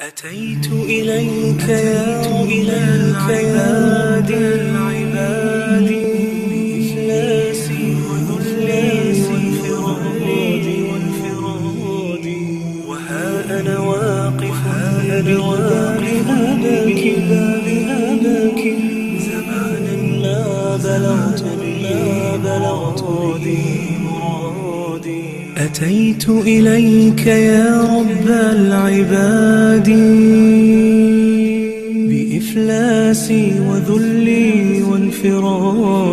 أتيت إليك يا رب العباد. بإخلاصي وذلي وانفرادي وها أنا واقف ببابك زمانا ما بلغت ما بلغت مرادي. أتيت إليك يا رب العباد بإفلاسي وذلي وانفرادي.